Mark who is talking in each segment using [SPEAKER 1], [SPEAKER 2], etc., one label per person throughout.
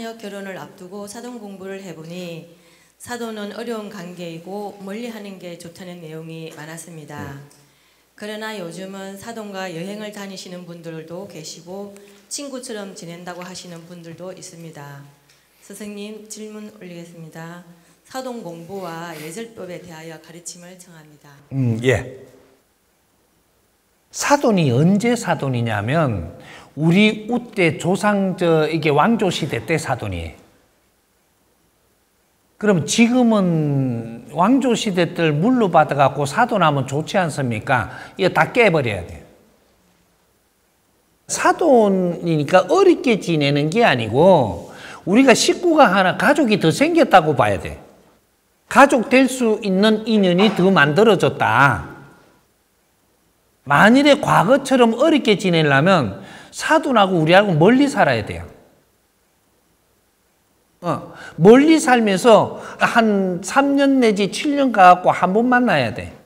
[SPEAKER 1] 자녀 결혼을 앞두고 사돈 공부를 해보니 사돈은 어려운 관계이고 멀리하는 게 좋다는 내용이 많았습니다. 그러나 요즘은 사돈과 여행을 다니시는 분들도 계시고 친구처럼 지낸다고 하시는 분들도 있습니다. 스승님 질문 올리겠습니다. 사돈 공부와 예절법에 대하여 가르침을 청합니다.
[SPEAKER 2] 음, 예. 사돈이 언제 사돈이냐면 우리 우때 조상 저 이게 왕조 시대 때 사돈이에요. 그럼 지금은 왕조 시대 때 물로 받아갖고 사돈하면 좋지 않습니까? 이거 다 깨버려야 돼요. 사돈이니까 어렵게 지내는 게 아니고 우리가 식구가 하나 가족이 더 생겼다고 봐야 돼. 가족 될 수 있는 인연이 더 만들어졌다. 만일에 과거처럼 어렵게 지내려면 사돈하고 우리하고 멀리 살아야 돼요. 어, 멀리 살면서 한 3년 내지 7년 가갖고 한 번 만나야 돼.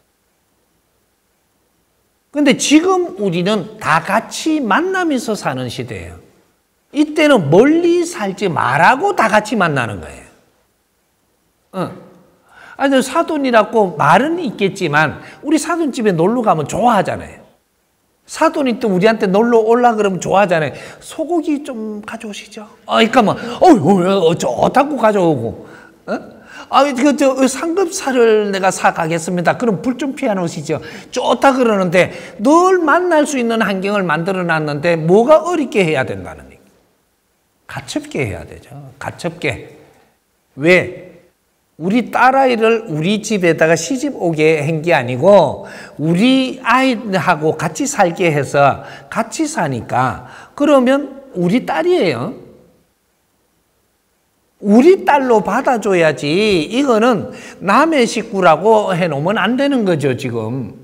[SPEAKER 2] 근데 지금 우리는 다 같이 만나면서 사는 시대예요. 이때는 멀리 살지 말라고 다 같이 만나는 거예요. 어. 아니, 사돈이라고 말은 있겠지만, 우리 사돈집에 놀러 가면 좋아하잖아요. 사돈이 또 우리한테 놀러 올라 그러면 좋아하잖아요. 소고기 좀 가져오시죠. 아, 그러니까 어, 어, 좋다고 가져오고, 어? 아, 그, 저, 삼겹살을 내가 사가겠습니다. 그럼 불 좀 피워놓으시죠. 좋다 그러는데, 늘 만날 수 있는 환경을 만들어 놨는데, 뭐가 어렵게 해야 된다는 얘기. 가첩게 해야 되죠. 가첩게. 왜? 우리 딸아이를 우리 집에다가 시집 오게 한 게 아니고 우리 아이하고 같이 살게 해서 같이 사니까 그러면 우리 딸이에요. 우리 딸로 받아줘야지 이거는 남의 식구라고 해놓으면 안 되는 거죠 지금.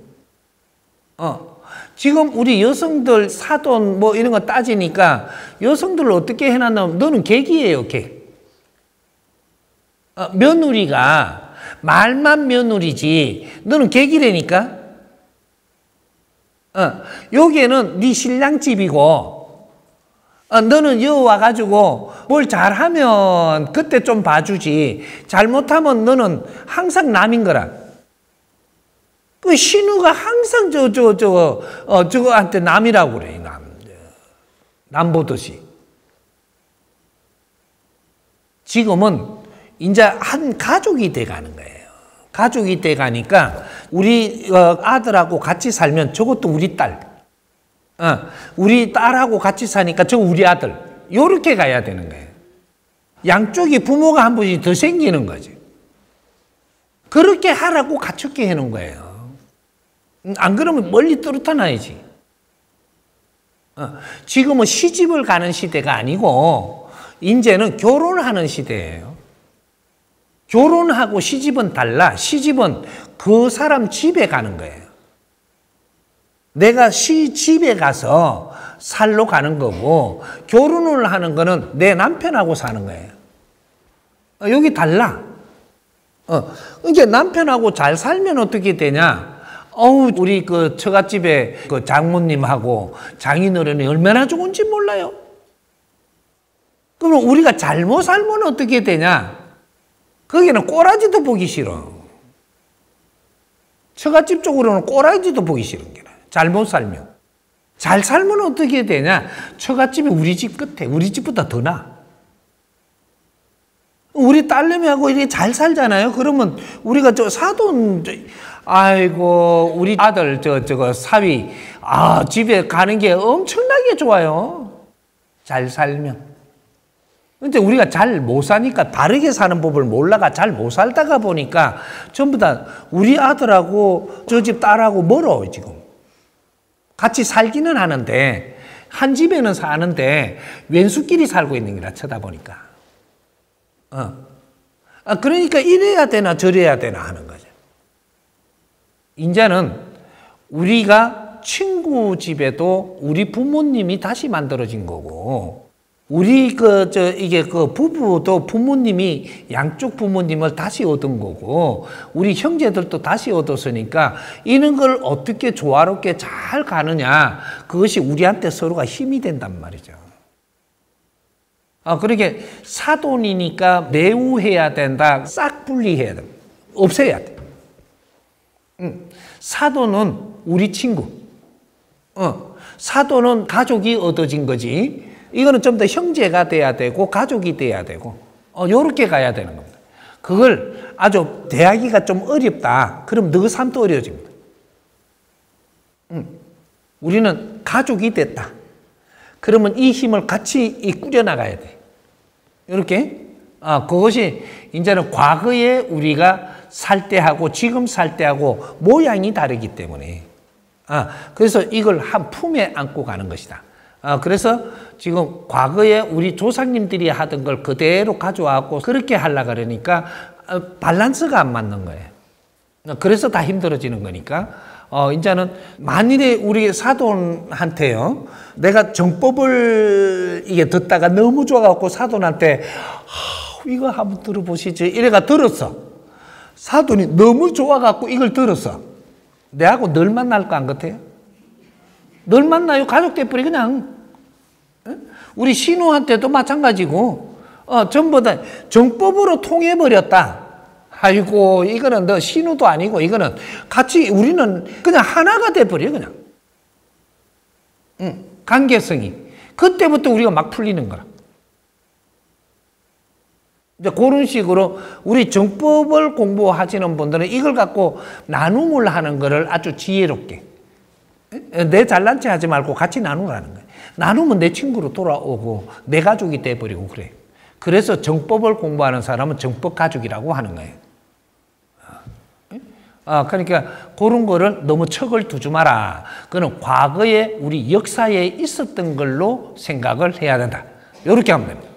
[SPEAKER 2] 어. 지금 우리 여성들 사돈 뭐 이런 거 따지니까 여성들을 어떻게 해놨냐면 너는 객이에요 객. 어, 며느리가 말만 며느리지 너는 객이라니까. 어, 여기에는 네 신랑 집이고 어, 너는 여 와가지고 뭘 잘하면 그때 좀 봐주지 잘못하면 너는 항상 남인 거라. 그 신우가 항상 저 저 저 어, 저거한테 남이라고 그래 남. 남 보듯이. 지금은 이제 한 가족이 돼 가는 거예요. 가족이 돼 가니까 우리 어, 아들하고 같이 살면 저것도 우리 딸. 어, 우리 딸하고 같이 사니까 저 우리 아들. 요렇게 가야 되는 거예요. 양쪽이 부모가 한 분이 더 생기는 거지. 그렇게 하라고 갖췄게 해놓은 거예요. 음, 안 그러면 멀리 떨어져 놔야지. 어, 지금은 시집을 가는 시대가 아니고, 이제는 결혼하는 시대예요. 결혼하고 시집은 달라. 시집은 그 사람 집에 가는 거예요. 내가 시 집에 가서 살러 가는 거고 결혼을 하는 거는 내 남편하고 사는 거예요. 어, 여기 달라. 어, 이게 남편하고 잘 살면 어떻게 되냐? 어우, 우리 그 처갓집에 그 장모님하고 장인어른이 얼마나 좋은지 몰라요. 그러면 우리가 잘못 살면 어떻게 되냐? 거기는 꼬라지도 보기 싫어. 처갓집 쪽으로는 꼬라지도 보기 싫은 게라. 잘못 살면. 잘 살면 어떻게 되냐? 처갓집이 우리 집 끝에, 우리 집보다 더 나. 우리 딸내미하고 이렇게 잘 살잖아요. 그러면 우리가 저 사돈, 아이고, 우리 아들, 저, 저거, 사위, 아, 집에 가는 게 엄청나게 좋아요. 잘 살면. 근데 우리가 잘 못 사니까 다르게 사는 법을 몰라가 잘 못 살다가 보니까 전부 다 우리 아들하고 저 집 딸하고 멀어 지금. 같이 살기는 하는데 한 집에는 사는데 왼수끼리 살고 있는 게라 쳐다보니까. 어. 아, 그러니까 이래야 되나 저래야 되나 하는 거죠. 이제는 우리가 친구 집에도 우리 부모님이 다시 만들어진 거고 우리 그 저 이게 그 부부도 부모님이 양쪽 부모님을 다시 얻은 거고 우리 형제들도 다시 얻었으니까 이런 걸 어떻게 조화롭게 잘 가느냐 그것이 우리한테 서로가 힘이 된단 말이죠. 아, 그렇게 사돈이니까 매우 해야 된다. 싹 분리해야 돼. 없애야 돼. 응. 사돈은 우리 친구. 어. 사돈은 가족이 얻어진 거지. 이거는 좀 더 형제가 돼야 되고 가족이 돼야 되고 어, 요렇게 가야 되는 겁니다. 그걸 아주 대하기가 좀 어렵다. 그럼 너 삶도 어려워집니다. 응. 우리는 가족이 됐다. 그러면 이 힘을 같이 이 꾸려나가야 돼. 이렇게. 아, 그것이 이제는 과거에 우리가 살 때하고 지금 살 때하고 모양이 다르기 때문에. 아, 그래서 이걸 한 품에 안고 가는 것이다. 아, 그래서 지금 과거에 우리 조상님들이 하던 걸 그대로 가져와갖고 그렇게 하려 그러니까 어, 밸런스가 안 맞는 거예요. 그래서 다 힘들어지는 거니까 어 이제는 만일에 우리 사돈한테요 내가 정법을 이게 듣다가 너무 좋아갖고 사돈한테 하, 이거 한번 들어보시죠 이래가 들었어 사돈이 너무 좋아갖고 이걸 들었어 내하고 늘 만날 거 안 같아요? 늘 만나요. 가족 돼버리 그냥. 어? 우리 신우한테도 마찬가지고. 어 전부 다 정법으로 통해버렸다. 아이고 이거는 너 신우도 아니고 이거는 같이 우리는 그냥 하나가 돼버려 그냥. 응, 관계성이. 그때부터 우리가 막 풀리는 거라. 이제 그런 식으로 우리 정법을 공부하시는 분들은 이걸 갖고 나눔을 하는 거를 아주 지혜롭게 내 잘난 체 하지 말고 같이 나누라는 거예요 나누면 내 친구로 돌아오고 내 가족이 돼버리고 그래 그래서 정법을 공부하는 사람은 정법 가족이라고 하는 거예요 아, 그러니까 그런 거를 너무 척을 두지 마라. 그는 과거에 우리 역사에 있었던 걸로 생각을 해야 된다. 이렇게 하면 됩니다.